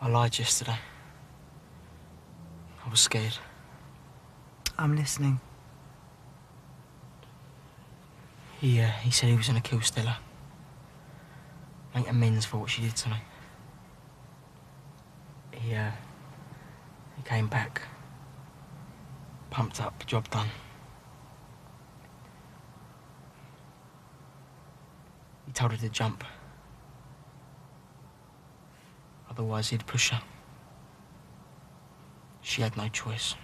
I lied yesterday. I was scared. I'm listening. He, uh, he said he was gonna kill Stella. Make amends for what she did to me. He, uh, he came back. Pumped up, job done. He told her to jump. Otherwise, he'd push her. She had no choice.